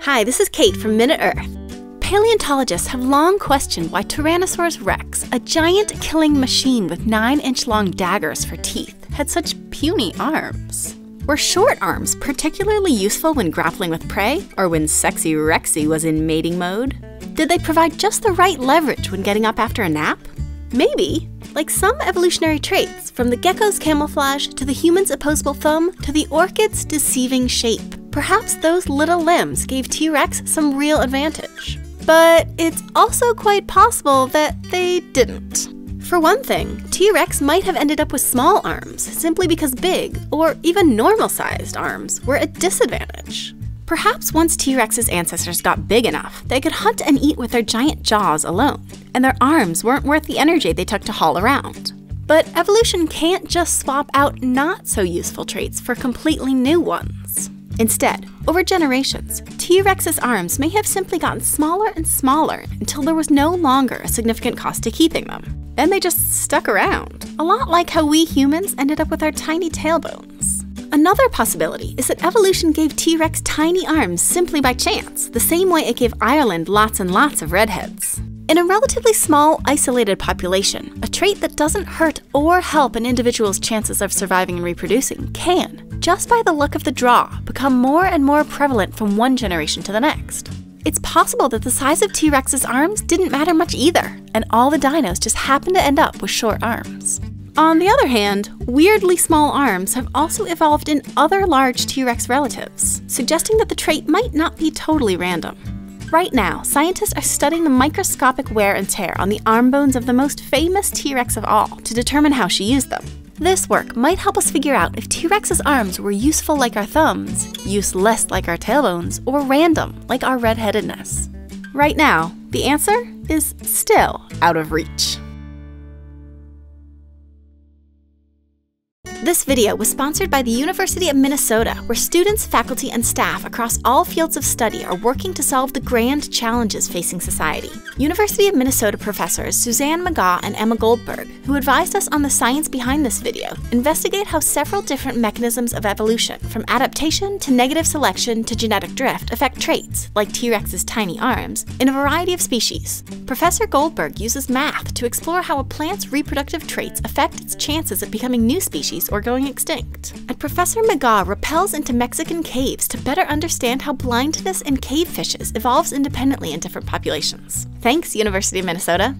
Hi, this is Kate from Minute Earth. Paleontologists have long questioned why Tyrannosaurus rex, a giant killing machine with 9 inch long daggers for teeth, had such puny arms. Were short arms particularly useful when grappling with prey, or when sexy Rexy was in mating mode? Did they provide just the right leverage when getting up after a nap? Maybe. Like some evolutionary traits, from the gecko's camouflage to the human's opposable thumb to the orchid's deceiving shape. Perhaps those little limbs gave T Rex some real advantage. But it's also quite possible that they didn't. For one thing, T Rex might have ended up with small arms simply because big, or even normal sized arms, were a disadvantage. Perhaps once T Rex's ancestors got big enough, they could hunt and eat with their giant jaws alone, and their arms weren't worth the energy they took to haul around. But evolution can't just swap out not so useful traits for completely new ones. Instead, over generations, T Rex's arms may have simply gotten smaller and smaller until there was no longer a significant cost to keeping them. Then they just stuck around, a lot like how we humans ended up with our tiny tailbones. Another possibility is that evolution gave T Rex tiny arms simply by chance, the same way it gave Ireland lots and lots of redheads. In a relatively small, isolated population, a trait that doesn't hurt or help an individual's chances of surviving and reproducing can, just by the look of the draw, become more and more prevalent from one generation to the next. It's possible that the size of T Rex's arms didn't matter much either, and all the dinos just happened to end up with short arms. On the other hand, weirdly small arms have also evolved in other large T Rex relatives, suggesting that the trait might not be totally random. Right now, scientists are studying the microscopic wear and tear on the arm bones of the most famous T Rex of all to determine how she used them. This work might help us figure out if T Rex's arms were useful like our thumbs, useless like our tailbones, or random like our redheadedness. Right now, the answer is still out of reach. This video was sponsored by the University of Minnesota, where students, faculty, and staff across all fields of study are working to solve the grand challenges facing society. University of Minnesota professors Suzanne McGaugh and Emma Goldberg, who advised us on the science behind this video, investigate how several different mechanisms of evolution, from adaptation to negative selection to genetic drift, affect traits, like T Rex's tiny arms, in a variety of species. Professor Goldberg uses math to explore how a plant's reproductive traits affect its chances of becoming new species or going extinct. And Professor McGaugh rappels into Mexican caves to better understand how blindness in cave fishes evolves independently in different populations. Thanks, University of Minnesota.